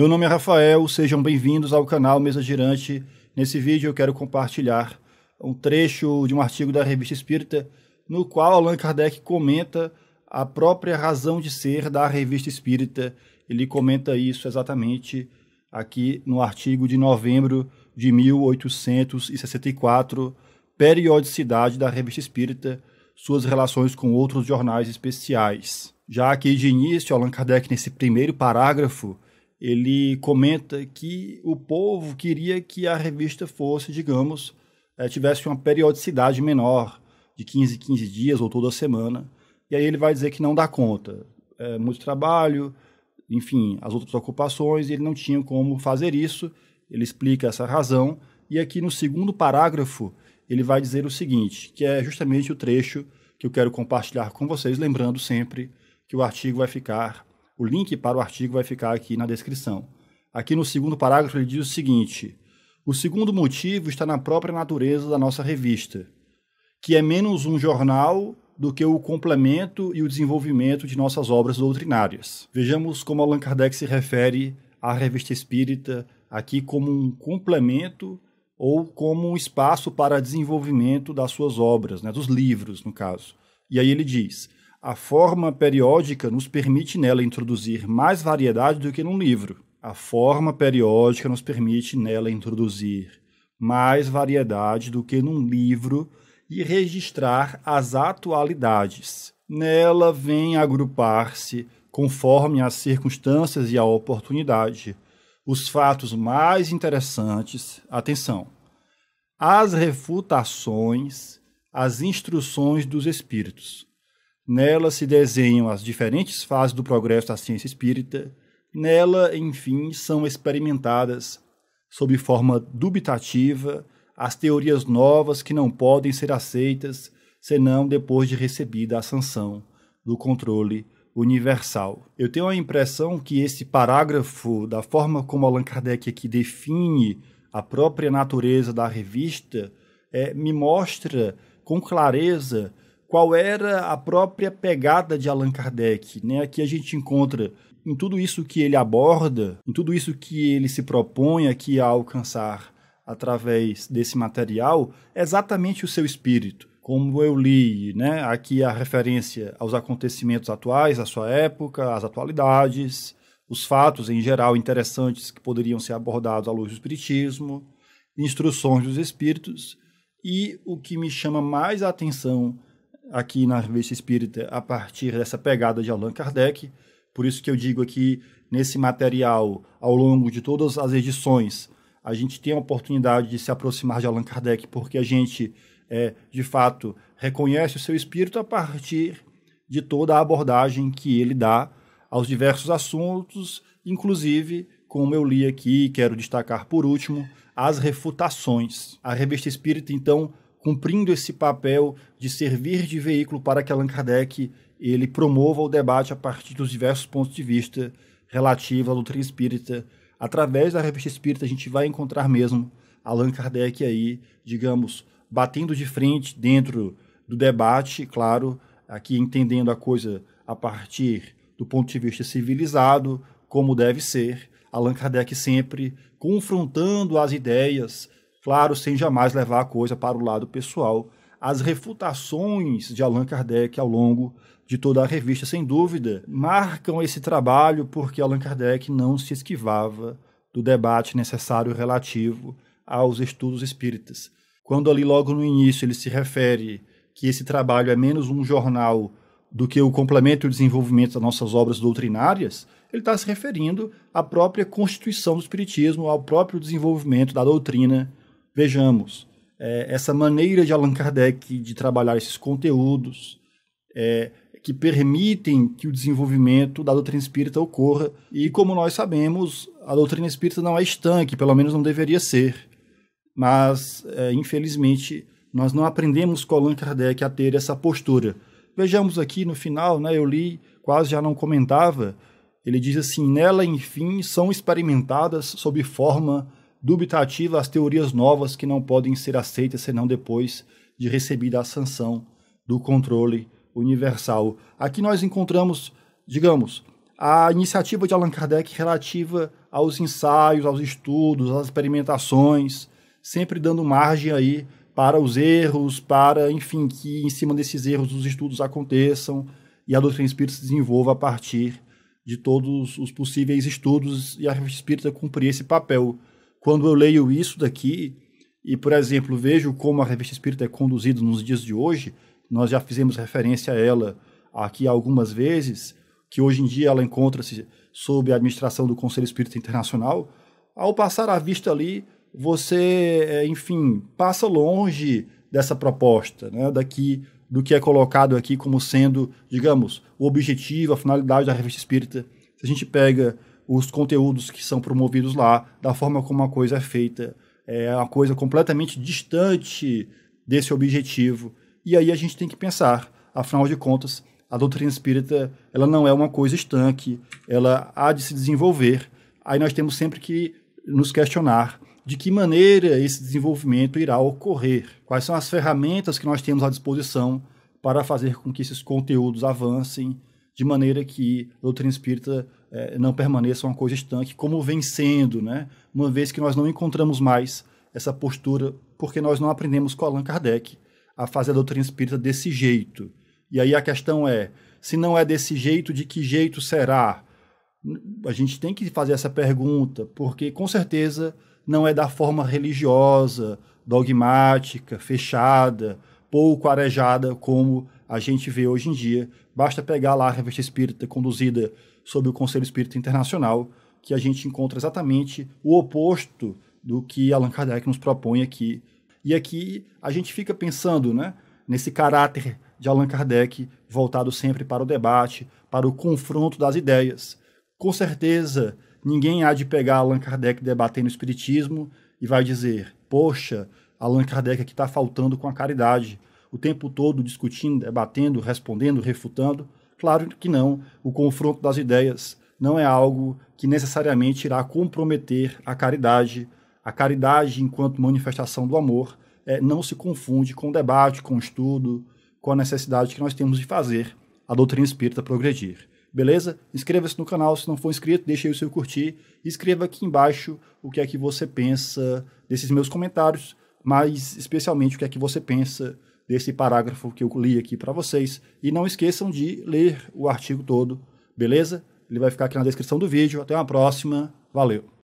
Meu nome é Rafael, sejam bem-vindos ao canal Mesa Girante. Nesse vídeo eu quero compartilhar um trecho de um artigo da Revista Espírita, no qual Allan Kardec comenta a própria razão de ser da Revista Espírita. Ele comenta isso exatamente aqui no artigo de novembro de 1864, Periodicidade da Revista Espírita, suas relações com outros jornais especiais. Já aqui de início, Allan Kardec, nesse primeiro parágrafo, ele comenta que o povo queria que a revista fosse, digamos, é, tivesse uma periodicidade menor, de 15 15 dias ou toda semana. E aí ele vai dizer que não dá conta. É muito trabalho, enfim, as outras ocupações, ele não tinha como fazer isso. Ele explica essa razão. E aqui no segundo parágrafo, ele vai dizer o seguinte, que é justamente o trecho que eu quero compartilhar com vocês, lembrando sempre que o artigo vai ficar o link para o artigo vai ficar aqui na descrição. Aqui no segundo parágrafo ele diz o seguinte: o segundo motivo está na própria natureza da nossa revista, que é menos um jornal do que o complemento e o desenvolvimento de nossas obras doutrinárias. Vejamos como Allan Kardec se refere à revista espírita aqui como um complemento ou como um espaço para desenvolvimento das suas obras, né, dos livros, no caso. E aí ele diz: a forma periódica nos permite nela introduzir mais variedade do que num livro. A forma periódica nos permite nela introduzir mais variedade do que num livro e registrar as atualidades. Nela vem agrupar-se, conforme as circunstâncias e a oportunidade, os fatos mais interessantes, atenção, as refutações, as instruções dos espíritos Nela se desenham as diferentes fases do progresso da ciência espírita. Nela, enfim, são experimentadas, sob forma dubitativa, as teorias novas que não podem ser aceitas senão depois de recebida a sanção do controle universal. Eu tenho a impressão que esse parágrafo, da forma como Allan Kardec aqui define a própria natureza da revista, é, me mostra com clareza qual era a própria pegada de Allan Kardec. Né? Aqui a gente encontra em tudo isso que ele aborda, em tudo isso que ele se propõe aqui a alcançar através desse material, exatamente o seu espírito. Como eu li, né, aqui a referência aos acontecimentos atuais, à sua época, às atualidades, os fatos em geral interessantes que poderiam ser abordados à luz do espiritismo, instruções dos espíritos e o que me chama mais a atenção aqui na Revista Espírita a partir dessa pegada de Allan Kardec. Por isso que eu digo aqui, nesse material, ao longo de todas as edições, a gente tem a oportunidade de se aproximar de Allan Kardec, porque a gente, é, de fato, reconhece o seu espírito a partir de toda a abordagem que ele dá aos diversos assuntos, inclusive, como eu li aqui, quero destacar por último, as refutações. A Revista Espírita, então, cumprindo esse papel de servir de veículo para que Allan Kardec ele promova o debate a partir dos diversos pontos de vista relativos à doutrina espírita. Através da revista espírita, a gente vai encontrar mesmo Allan Kardec aí, digamos, batendo de frente dentro do debate, claro, aqui entendendo a coisa a partir do ponto de vista civilizado, como deve ser. Allan Kardec sempre confrontando as ideias, claro, sem jamais levar a coisa para o lado pessoal. As refutações de Allan Kardec ao longo de toda a revista, sem dúvida, marcam esse trabalho porque Allan Kardec não se esquivava do debate necessário relativo aos estudos espíritas. Quando ali logo no início ele se refere que esse trabalho é menos um jornal do que o complemento e o desenvolvimento das nossas obras doutrinárias, ele está se referindo à própria constituição do Espiritismo, ao próprio desenvolvimento da doutrina Vejamos, é, essa maneira de Allan Kardec de trabalhar esses conteúdos é, que permitem que o desenvolvimento da doutrina espírita ocorra. E como nós sabemos, a doutrina espírita não é estanque, pelo menos não deveria ser. Mas, é, infelizmente, nós não aprendemos com Allan Kardec a ter essa postura. Vejamos aqui no final, né, eu li, quase já não comentava, ele diz assim: nela, enfim, são experimentadas sob forma dubitativa as teorias novas que não podem ser aceitas senão depois de recebida a sanção do controle universal. Aqui nós encontramos, digamos, a iniciativa de Allan Kardec relativa aos ensaios, aos estudos, às experimentações, sempre dando margem aí para os erros, para, enfim, que em cima desses erros os estudos aconteçam e a doutrina espírita se desenvolva a partir de todos os possíveis estudos e a revista espírita cumprir esse papel. Quando eu leio isso daqui e, por exemplo, vejo como a revista espírita é conduzida nos dias de hoje, nós já fizemos referência a ela aqui algumas vezes, que hoje em dia ela encontra-se sob a administração do Conselho Espírita Internacional, ao passar a vista ali, você, é, enfim, passa longe dessa proposta, né, daqui do que é colocado aqui como sendo, digamos, o objetivo, a finalidade da revista espírita. Se a gente pega os conteúdos que são promovidos lá, da forma como a coisa é feita, é uma coisa completamente distante desse objetivo. E aí a gente tem que pensar, afinal de contas, a doutrina espírita ela não é uma coisa estanque, ela há de se desenvolver. Aí nós temos sempre que nos questionar de que maneira esse desenvolvimento irá ocorrer, quais são as ferramentas que nós temos à disposição para fazer com que esses conteúdos avancem de maneira que a doutrina espírita eh, não permaneça uma coisa estanque, como vem sendo, né? uma vez que nós não encontramos mais essa postura, porque nós não aprendemos com Allan Kardec a fazer a doutrina espírita desse jeito. E aí a questão é: se não é desse jeito, de que jeito será? A gente tem que fazer essa pergunta, porque com certeza não é da forma religiosa, dogmática, fechada, pouco arejada como a gente vê hoje em dia. Basta pegar lá a revista espírita conduzida sob o Conselho Espírita Internacional, que a gente encontra exatamente o oposto do que Allan Kardec nos propõe aqui. E aqui a gente fica pensando né, nesse caráter de Allan Kardec, voltado sempre para o debate, para o confronto das ideias. Com certeza, ninguém há de pegar Allan Kardec debatendo o Espiritismo e vai dizer: Poxa, Allan Kardec aqui está faltando com a caridade, o tempo todo discutindo, debatendo, respondendo, refutando. Claro que não. O confronto das ideias não é algo que necessariamente irá comprometer a caridade. A caridade, enquanto manifestação do amor, é, não se confunde com debate, com estudo, com a necessidade que nós temos de fazer a doutrina espírita progredir. Beleza? Inscreva-se no canal se não for inscrito, deixe aí o seu curtir. Escreva aqui embaixo o que é que você pensa desses meus comentários, mas especialmente o que é que você pensa desse parágrafo que eu li aqui para vocês. E não esqueçam de ler o artigo todo, beleza? Ele vai ficar aqui na descrição do vídeo. Até uma próxima. Valeu!